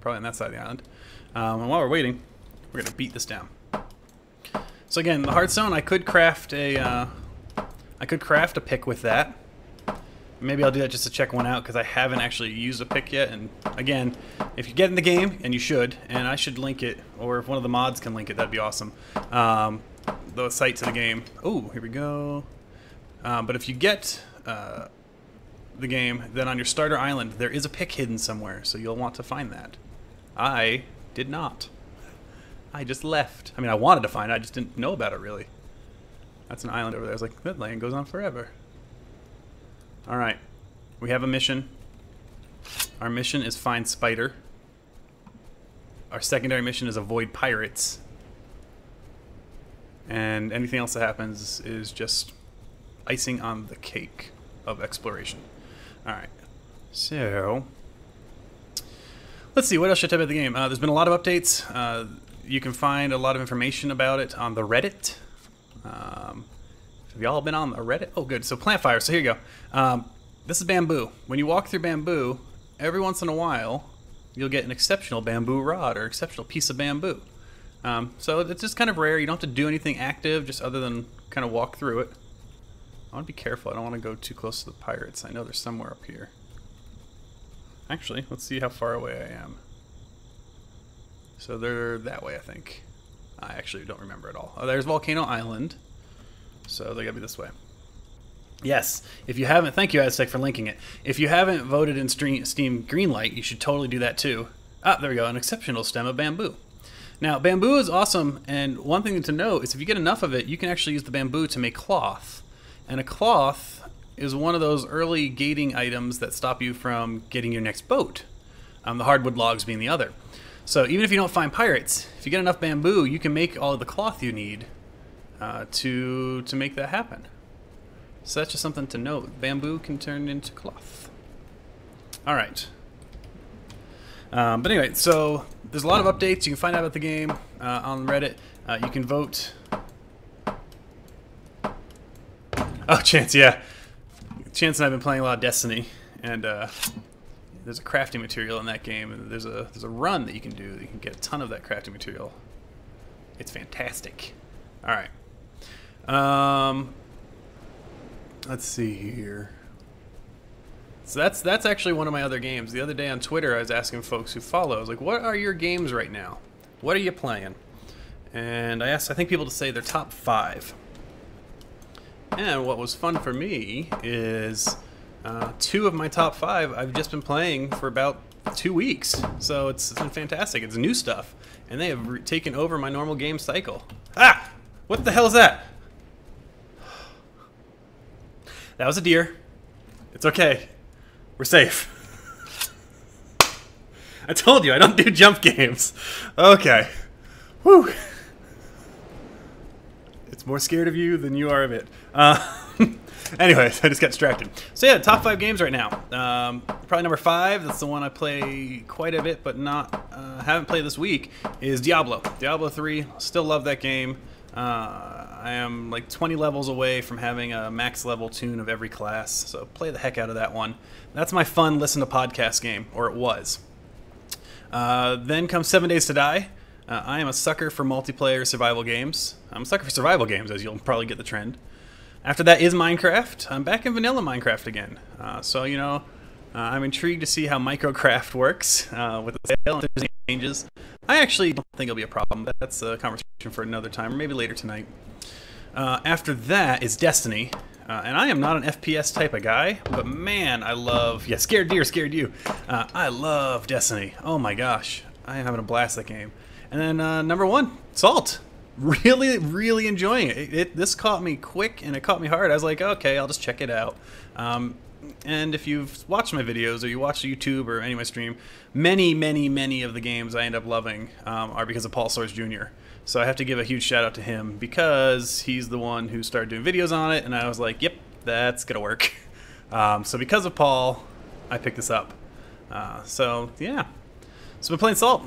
probably on that side of the island. Um, and while we're waiting, we're gonna beat this down. So again, the hardstone, I could craft a, uh, I could craft a pick with that. Maybe I'll do that just to check one out because I haven't actually used a pick yet. And again, if you get in the game, and you should, and I should link it, or if one of the mods can link it, that'd be awesome. Um, the site to the game. Oh, here we go. Um, but if you get uh, the game, then on your starter island, there is a pick hidden somewhere, so you'll want to find that. I did not. I just left. I mean, I wanted to find it, I just didn't know about it really. That's an island over there. I was like, that land goes on forever. Alright. We have a mission. Our mission is find Spider. Our secondary mission is avoid pirates. And anything else that happens is just icing on the cake of exploration. Alright. So, let's see, what else should I tell about the game? Uh, there's been a lot of updates. Uh, you can find a lot of information about it on the Reddit. Um, have y'all been on the Reddit? Oh, good. So, plant fire. So, here you go. Um, this is bamboo. When you walk through bamboo, every once in a while, you'll get an exceptional bamboo rod or exceptional piece of bamboo. Um, so it's just kind of rare. You don't have to do anything active, just other than kind of walk through it. I want to be careful. I don't want to go too close to the pirates. I know they're somewhere up here. Actually, let's see how far away I am. So they're that way, I think. I actually don't remember at all. Oh, there's Volcano Island. So they gotta be this way. Yes, if you haven't, thank you Aztec for linking it. If you haven't voted in Steam Greenlight, you should totally do that too. Ah, there we go, an exceptional stem of bamboo. Now, bamboo is awesome, and one thing to know is if you get enough of it, you can actually use the bamboo to make cloth. And a cloth is one of those early gating items that stop you from getting your next boat, um, the hardwood logs being the other. So even if you don't find pirates, if you get enough bamboo, you can make all of the cloth you need uh, to, to make that happen. So that's just something to note. Bamboo can turn into cloth. All right. Um, but anyway, so there's a lot of updates. You can find out about the game uh, on Reddit. Uh, you can vote Oh, Chance, yeah. Chance and I've been playing a lot of Destiny, and uh, there's a crafting material in that game, and there's a there's a run that you can do. that You can get a ton of that crafting material. It's fantastic. All right. Um, let's see here. So that's that's actually one of my other games. The other day on Twitter, I was asking folks who follow, I was like, "What are your games right now? What are you playing?" And I asked, I think people to say their top five. And what was fun for me is uh, two of my top five I've just been playing for about two weeks. So it's, it's been fantastic. It's new stuff. And they have taken over my normal game cycle. Ah! What the hell is that? That was a deer. It's okay. We're safe. I told you, I don't do jump games. Okay. Whew. It's more scared of you than you are of it. Uh, anyways, I just got distracted. So yeah, top five games right now. Um, probably number five. That's the one I play quite a bit, but not uh, haven't played this week. Is Diablo. Diablo three. Still love that game. Uh, I am like 20 levels away from having a max level toon of every class, so play the heck out of that one. That's my fun listen to podcast game, or it was. Uh, then comes Seven Days to Die. Uh, I am a sucker for multiplayer survival games. I'm a sucker for survival games, as you'll probably get the trend. After that is Minecraft. I'm back in vanilla Minecraft again. Uh, so, you know, uh, I'm intrigued to see how Microcraft works uh, with the sale and changes. I actually don't think it'll be a problem. That's a conversation for another time, or maybe later tonight. Uh, after that is Destiny. Uh, and I am not an FPS type of guy, but man, I love... Yeah, Scared Deer, Scared You. Uh, I love Destiny. Oh my gosh. I am having a blast that game. And then uh, number one, Salt. Really, really enjoying it. It, it. This caught me quick and it caught me hard. I was like, okay, I'll just check it out. Um, and if you've watched my videos or you watch YouTube or any of my stream, many, many, many of the games I end up loving um, are because of Paul Soares Jr. So I have to give a huge shout out to him because he's the one who started doing videos on it, and I was like, yep, that's gonna work. Um, so because of Paul, I picked this up. Uh, so yeah, so we're playing Salt.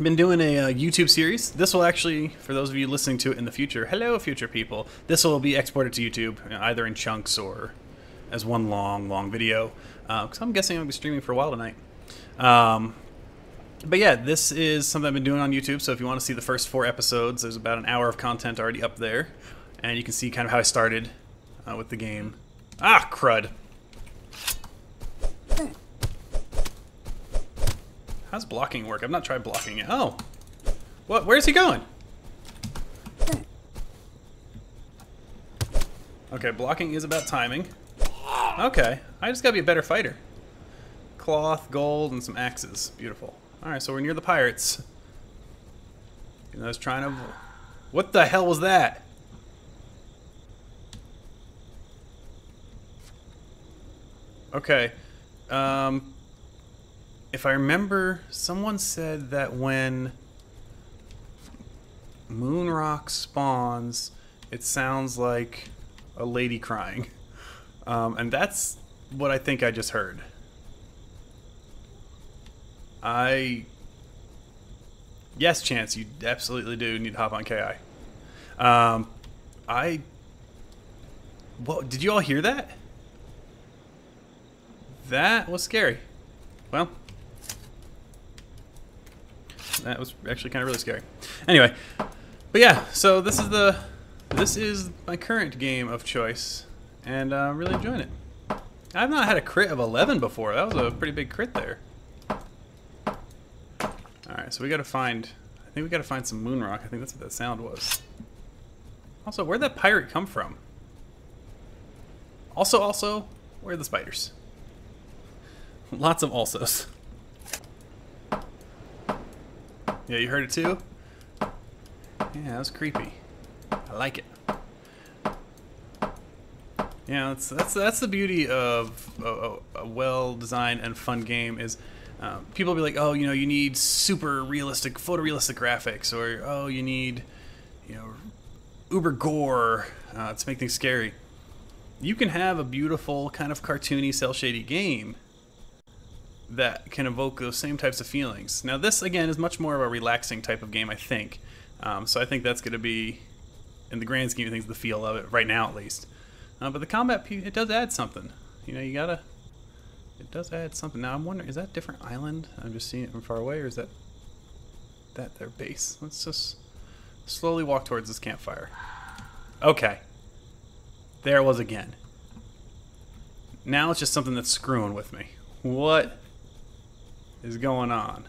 Been doing a, uh, YouTube series. This will actually, for those of you listening to it in the future, hello, future people. This will be exported to YouTube, either in chunks or as one long, long video. Because uh, I'm guessing to be streaming for a while tonight. Um, but yeah, this is something I've been doing on YouTube. So if you want to see the first four episodes, there's about an hour of content already up there, and you can see kind of how I started uh, with the game. Ah, crud. How's blocking work? I've not tried blocking it. Oh, what? Where's he going? Okay, blocking is about timing. Okay, I just gotta be a better fighter. Cloth, gold, and some axes. Beautiful. Alright, so we're near the pirates. I was trying to... What the hell was that? Okay. Um, if I remember, someone said that when Moonrock spawns, it sounds like a lady crying. Um, and that's what I think I just heard. I. Yes, Chance, you absolutely do need to hop on KI. Um, I. What? Did you all hear that? That was scary. Well, that was actually kind of really scary. Anyway, but yeah, so this is the this is my current game of choice, and I'm uh, really enjoying it. I've not had a crit of 11 before. That was a pretty big crit there. Alright, so we gotta find... I think we gotta find some moon rock. I think that's what that sound was. Also, where'd that pirate come from? Also, also, where are the spiders? Lots of alsos. Yeah, you heard it too? Yeah, that was creepy. I like it. Yeah, that's that's that's the beauty of a, a well-designed and fun game is uh, people be like, oh, you know, you need super realistic, photorealistic graphics, or oh, you need, you know, uber gore uh, to make things scary. You can have a beautiful, kind of cartoony, cel shady game that can evoke those same types of feelings. Now, this again is much more of a relaxing type of game, I think. Um, so I think that's going to be, in the grand scheme of things, the feel of it right now, at least. Uh, but the combat, it does add something. You know, you gotta it does add something. Now I'm wondering, is that different island? I'm just seeing it from far away, or is that that their base? Let's just slowly walk towards this campfire. Okay. There it was again. Now it's just something that's screwing with me. What is going on?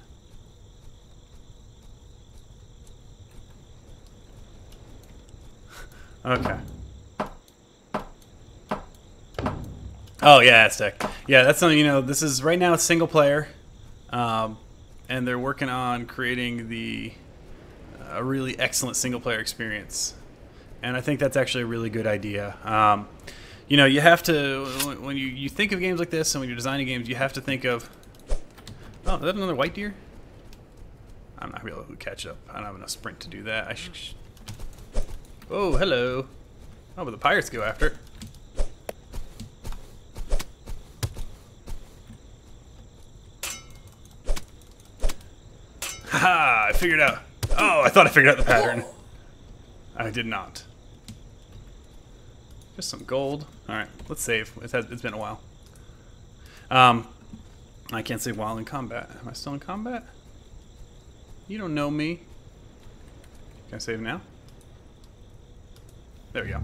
okay. Oh yeah, Aztec. Yeah, that's something you know. This is right now single player, um, and they're working on creating the uh, a really excellent single player experience. And I think that's actually a really good idea. Um, you know, you have to when you you think of games like this, and when you're designing games, you have to think of. Oh, is that another white deer? I'm not gonna be able to catch up. I don't have enough sprint to do that. I oh, hello. Oh, but the pirates go after it. Ha! I figured out. Oh, I thought I figured out the pattern. I did not. Just some gold. All right, let's save. It has, it's been a while. Um, I can't save while in combat. Am I still in combat? You don't know me. Can I save now? There we go.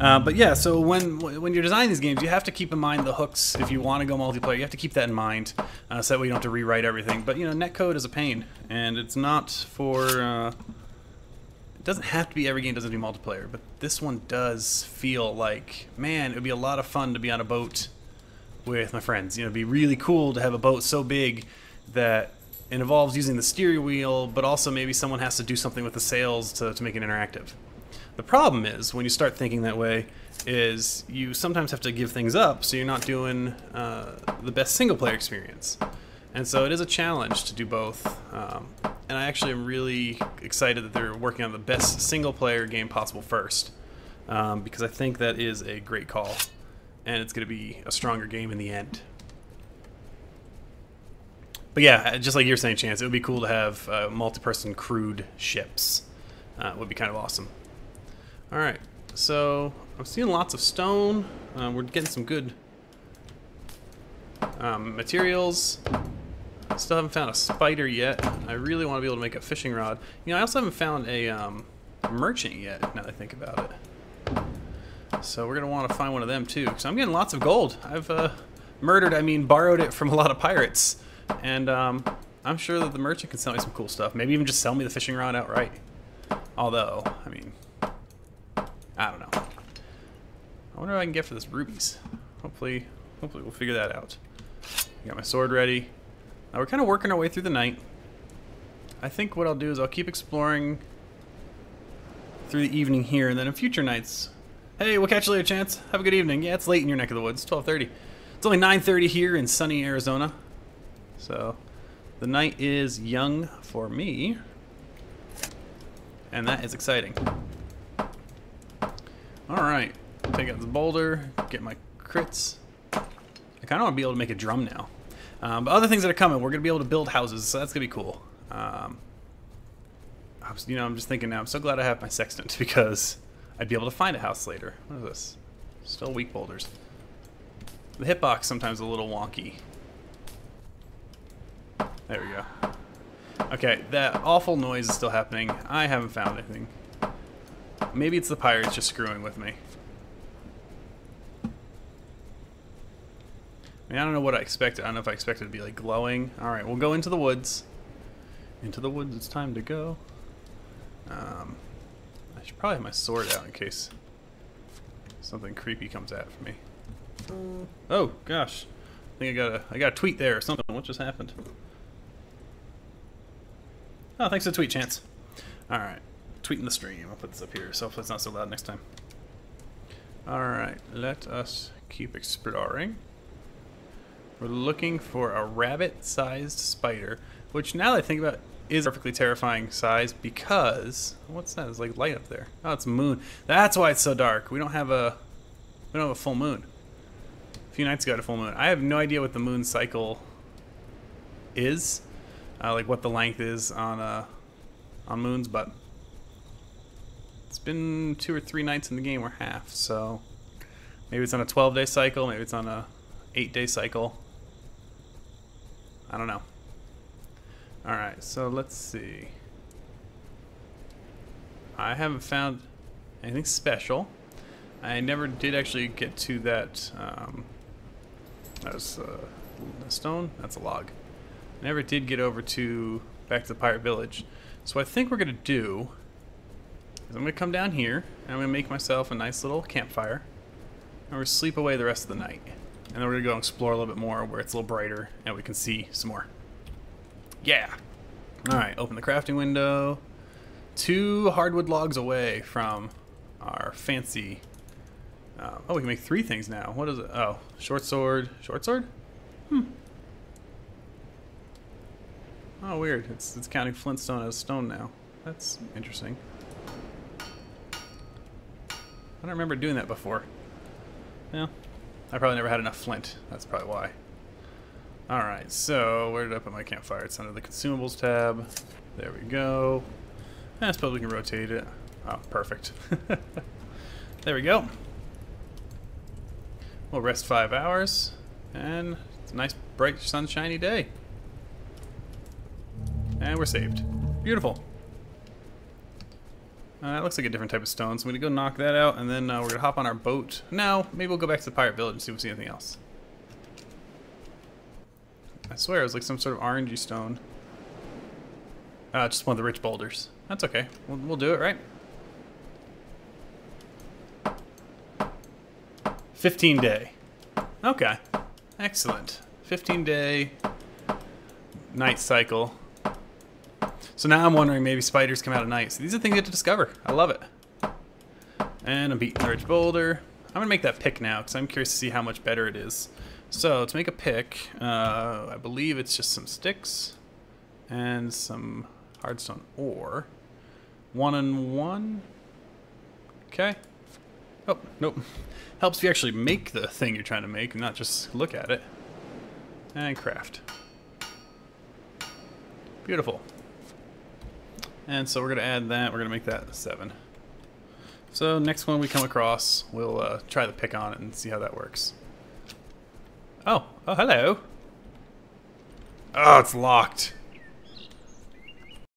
Uh, but yeah, so when when you're designing these games, you have to keep in mind the hooks. If you want to go multiplayer, you have to keep that in mind, uh, so that way you don't have to rewrite everything. But you know, netcode is a pain, and it's not for. Uh, it doesn't have to be every game doesn't be multiplayer, but this one does feel like man, it would be a lot of fun to be on a boat with my friends. You know, it'd be really cool to have a boat so big that it involves using the steering wheel, but also maybe someone has to do something with the sails to, to make it interactive. The problem is when you start thinking that way is you sometimes have to give things up so you're not doing uh, the best single player experience. And so it is a challenge to do both. Um, and I actually am really excited that they're working on the best single player game possible first. Um, because I think that is a great call. And it's going to be a stronger game in the end. But yeah, just like you're saying, Chance, it would be cool to have uh, multi-person crewed ships. Uh, would be kind of awesome. Alright, so I'm seeing lots of stone. Um, we're getting some good um, materials. Still haven't found a spider yet. I really want to be able to make a fishing rod. You know, I also haven't found a um, merchant yet, now that I think about it. So we're going to want to find one of them too, because I'm getting lots of gold. I've uh, murdered, I mean borrowed it from a lot of pirates. And um, I'm sure that the merchant can sell me some cool stuff. Maybe even just sell me the fishing rod outright. Although, I mean, I don't know. I wonder what I can get for this rubies. Hopefully, hopefully we'll figure that out. Got my sword ready. Now we're kind of working our way through the night. I think what I'll do is I'll keep exploring through the evening here, and then in future nights, hey, we'll catch you later, Chance. Have a good evening. Yeah, it's late in your neck of the woods. 12:30. It's only 9:30 here in sunny Arizona, so the night is young for me, and that is exciting. All right, take out this boulder, get my crits. I kind of want to be able to make a drum now. Um, but other things that are coming, we're going to be able to build houses, so that's going to be cool. Um, was, you know, I'm just thinking now, I'm so glad I have my sextant because I'd be able to find a house later. What is this? Still weak boulders. The hitbox sometimes a little wonky. There we go. Okay, that awful noise is still happening. I haven't found anything. Maybe it's the pirates just screwing with me. I mean, I don't know what I expected. I don't know if I expected it to be like glowing. Alright, we'll go into the woods. Into the woods, it's time to go. Um, I should probably have my sword out in case something creepy comes for me. Oh gosh, I think I got a I got a tweet there or something. What just happened? Oh, thanks for the tweet, Chance. All right, tweeting the stream. I'll put this up here so it's not so loud next time. All right, let us keep exploring. We're looking for a rabbit-sized spider, which now that I think about is perfectly terrifying size because what's that? It's like light up there. Oh, it's moon. That's why it's so dark. We don't have a we don't have a full moon. A few nights ago, I had a full moon. I have no idea what the moon cycle is, uh, like what the length is on uh, on moons, but it's been two or three nights in the game. We're half, so maybe it's on a 12-day cycle. Maybe it's on a eight-day cycle. I don't know. Alright, so let's see. I haven't found anything special. I never did actually get to that, um, that was uh, a stone? That's a log. I never did get over to, back to the pirate village. So I think we're to do is I'm to come down here, and I'm to make myself a nice little campfire, and we're to sleep away the rest of the night. And then we're to go explore a little bit more where it's a little brighter, and we can see some more. Yeah. All right, open the crafting window. Two hardwood logs away from our fancy... Uh, oh, we can make three things now. What is it? Oh, short sword. Short sword? Hmm. Oh, weird. It's, it's counting flintstone as stone now. That's interesting. I don't remember doing that before. Yeah. I probably never had enough flint. That's probably why. Alright, so where did I put my campfire? It's under the consumables tab. There we go. I suppose we can rotate it. Oh, perfect. there we go. We'll rest five hours, and it's a nice, bright, sunshiny day. And we're saved. Beautiful. Uh, that looks like a different type of stone, so I'm going to go knock that out, and then uh, we're going to hop on our boat. Now, maybe we'll go back to the pirate village and see if we see anything else. I swear it was like some sort of orangey stone. Uh, just one of the rich boulders. That's okay. We'll, we'll do it, right? 15 day. Okay. Excellent. 15 day night cycle. So now I'm wondering maybe spiders come out at night. So these are things you have to discover. I love it. And I'm beating the rich boulder. I'm to make that pick now because I'm curious to see how much better it is. So to make a pick, uh, I believe it's just some sticks and some hardstone ore. One and one. Okay. Oh, nope. Helps you actually make the thing you're trying to make and not just look at it. And craft. Beautiful. And so we're going to add that. We're going to make that seven. So next one we come across, we'll uh, try the pick on it and see how that works. Oh, oh, hello. Oh, it's locked.